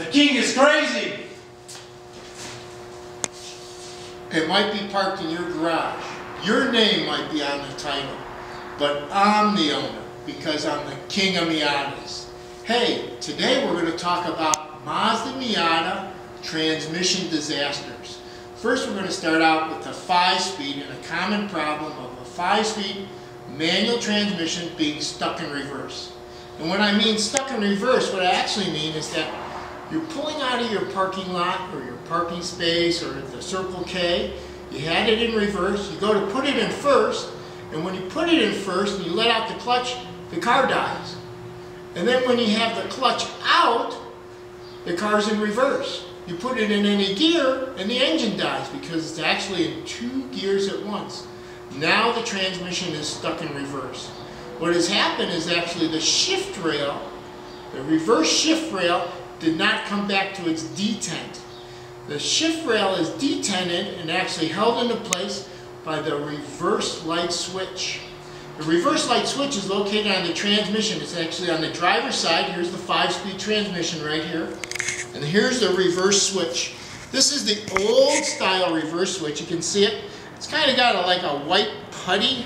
The king is crazy. It might be parked in your garage. Your name might be on the title, but I'm the owner because I'm the king of Miatas. Hey, today we're going to talk about Mazda Miata transmission disasters. First we're going to start out with the 5-speed and a common problem of a 5-speed manual transmission being stuck in reverse. And when I mean stuck in reverse, what I actually mean is that you're pulling out of your parking lot or your parking space or the Circle K, you had it in reverse, you go to put it in first, and when you put it in first and you let out the clutch, the car dies. And then when you have the clutch out, the car's in reverse. You put it in any gear and the engine dies because it's actually in two gears at once. Now the transmission is stuck in reverse. What has happened is actually the shift rail, the reverse shift rail, did not come back to its detent. The shift rail is detented and actually held into place by the reverse light switch. The reverse light switch is located on the transmission. It's actually on the driver's side. Here's the five-speed transmission right here. And here's the reverse switch. This is the old style reverse switch. You can see it. It's kind of got a, like a white putty,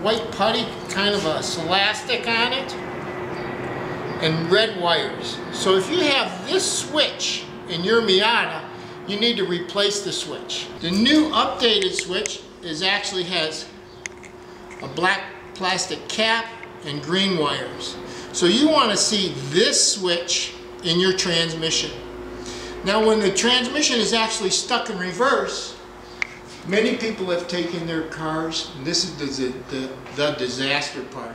white putty, kind of a celastic on it, and red wires. So if you have this switch in your Miata, you need to replace the switch. The new updated switch is actually has a black plastic cap and green wires. So you want to see this switch in your transmission. Now when the transmission is actually stuck in reverse, many people have taken their cars, and this is the, the, the disaster part.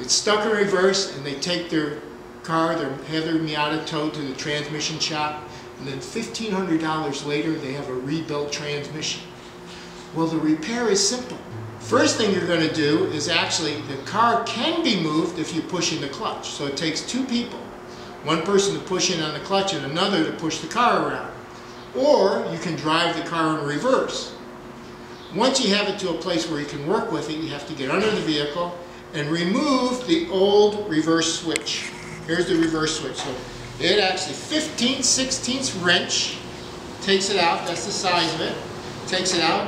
It's stuck in reverse and they take their car, their, Heather Miata towed to the transmission shop, and then $1,500 later they have a rebuilt transmission. Well the repair is simple. First thing you're going to do is actually, the car can be moved if you push in the clutch. So it takes two people. One person to push in on the clutch and another to push the car around. Or you can drive the car in reverse. Once you have it to a place where you can work with it, you have to get under the vehicle and remove the old reverse switch. Here's the reverse switch. So it actually 15 16 wrench takes it out. That's the size of it. Takes it out.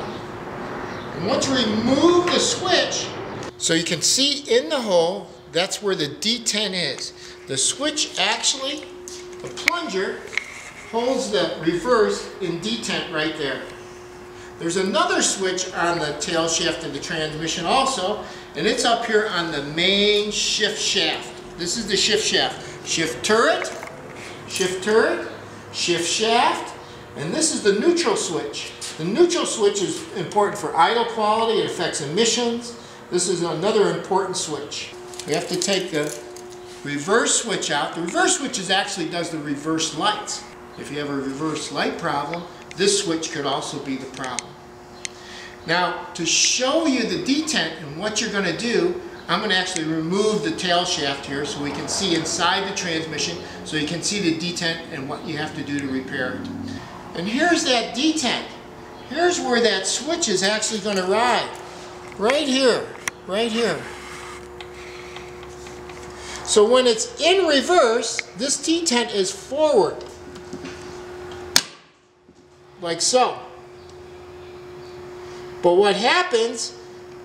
And once you remove the switch, so you can see in the hole, that's where the detent is. The switch actually, the plunger, holds the reverse in detent right there. There's another switch on the tail shaft of the transmission also, and it's up here on the main shift shaft. This is the shift shaft. Shift turret, shift turret, shift shaft, and this is the neutral switch. The neutral switch is important for idle quality, it affects emissions. This is another important switch. We have to take the reverse switch out. The reverse switch is actually does the reverse lights. If you have a reverse light problem, this switch could also be the problem. Now, to show you the detent and what you're going to do, I'm going to actually remove the tail shaft here so we can see inside the transmission so you can see the detent and what you have to do to repair it. And here's that detent. Here's where that switch is actually going to ride. Right here. Right here. So when it's in reverse, this detent is forward. Like so. But what happens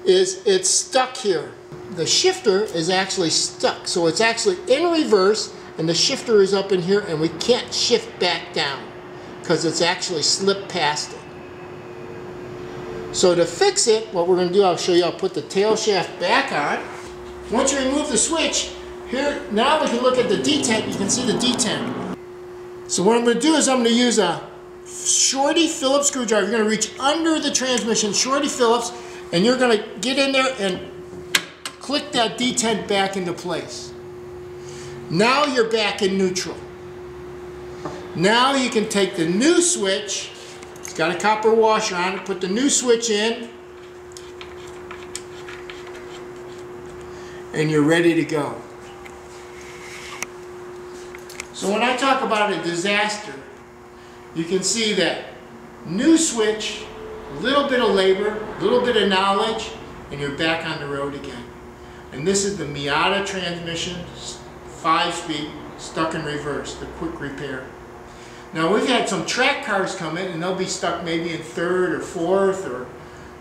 is it's stuck here. The shifter is actually stuck. So it's actually in reverse and the shifter is up in here and we can't shift back down because it's actually slipped past it. So to fix it, what we're going to do, I'll show you, I'll put the tail shaft back on. Once you remove the switch, here, now we can look at the detent, you can see the detent. So what I'm going to do is I'm going to use a shorty Phillips screwdriver. You're going to reach under the transmission, shorty Phillips, and you're going to get in there and click that detent back into place. Now you're back in neutral. Now you can take the new switch, it's got a copper washer on it, put the new switch in, and you're ready to go. So when I talk about a disaster, you can see that new switch, a little bit of labor, a little bit of knowledge, and you're back on the road again. And this is the Miata transmission, 5-speed, stuck in reverse, the quick repair. Now we've had some track cars come in and they'll be stuck maybe in third or fourth or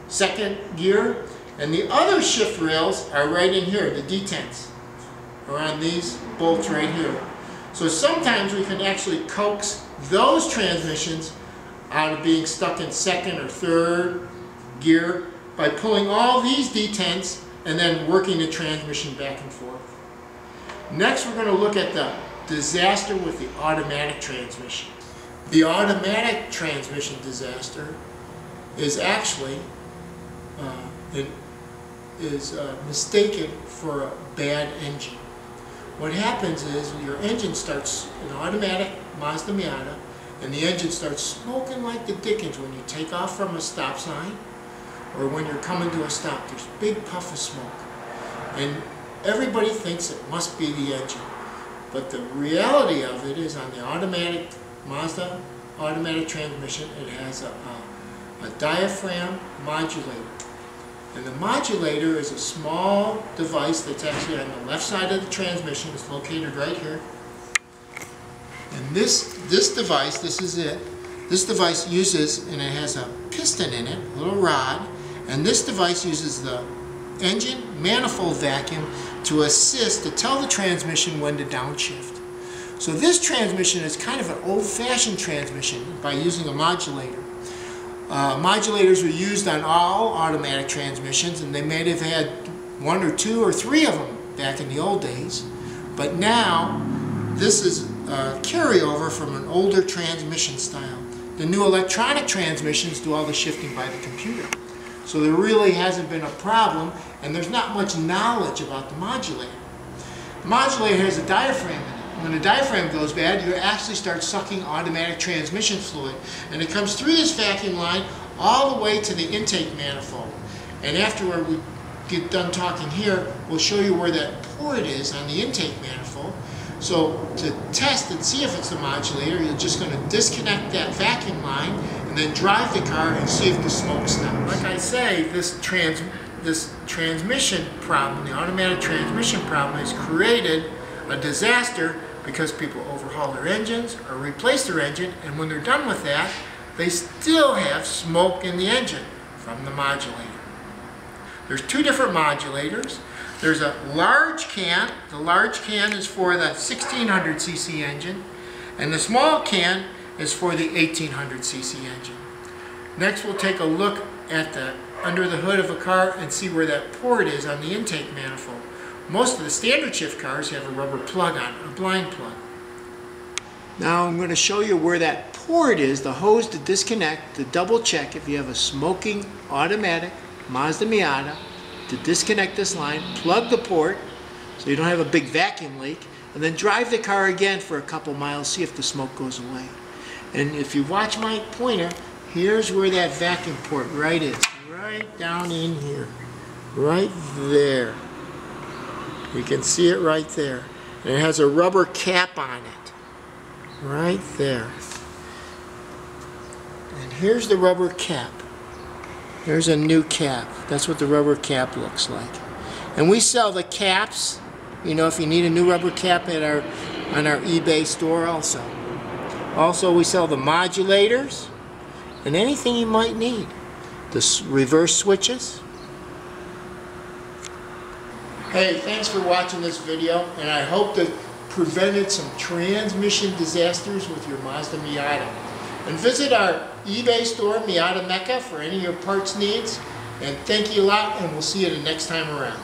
second gear. And the other shift rails are right in here, the detents, are on these bolts right here. So sometimes we can actually coax those transmissions out of being stuck in second or third gear by pulling all these detents and then working the transmission back and forth. Next we're going to look at the disaster with the automatic transmission. The automatic transmission disaster is actually uh, is uh, mistaken for a bad engine. What happens is your engine starts, an automatic Mazda Miata, and the engine starts smoking like the dickens when you take off from a stop sign or when you're coming to a stop. There's big puff of smoke. And everybody thinks it must be the engine. But the reality of it is on the automatic Mazda automatic transmission, it has a, a, a diaphragm modulator. And the modulator is a small device that's actually on the left side of the transmission. It's located right here. And this, this device, this is it, this device uses, and it has a piston in it, a little rod, and this device uses the engine manifold vacuum to assist to tell the transmission when to downshift. So this transmission is kind of an old-fashioned transmission by using a modulator. Uh, modulators were used on all automatic transmissions and they may have had one or two or three of them back in the old days. But now this is a carryover from an older transmission style. The new electronic transmissions do all the shifting by the computer. So there really hasn't been a problem and there's not much knowledge about the modulator. The modulator has a diaphragm. When the diaphragm goes bad, you actually start sucking automatic transmission fluid. And it comes through this vacuum line all the way to the intake manifold. And after we get done talking here, we'll show you where that port is on the intake manifold. So to test and see if it's the modulator, you're just going to disconnect that vacuum line and then drive the car and see if the smoke stops. Like I say, this trans this transmission problem, the automatic transmission problem, has created a disaster because people overhaul their engines or replace their engine, and when they're done with that, they still have smoke in the engine from the modulator. There's two different modulators. There's a large can. The large can is for the 1600cc engine, and the small can is for the 1800cc engine. Next, we'll take a look at the under the hood of a car and see where that port is on the intake manifold. Most of the standard shift cars have a rubber plug on a blind plug. Now I'm going to show you where that port is, the hose to disconnect, to double check if you have a smoking automatic Mazda Miata, to disconnect this line, plug the port so you don't have a big vacuum leak, and then drive the car again for a couple miles, see if the smoke goes away. And if you watch my pointer, here's where that vacuum port right is, right down in here, right there. You can see it right there. And it has a rubber cap on it. Right there. And here's the rubber cap. Here's a new cap. That's what the rubber cap looks like. And we sell the caps, you know, if you need a new rubber cap at our on our eBay store also. Also, we sell the modulators and anything you might need. The reverse switches, Hey, thanks for watching this video, and I hope that prevented some transmission disasters with your Mazda Miata. And visit our eBay store, Miata Mecca, for any of your parts needs. And thank you a lot, and we'll see you the next time around.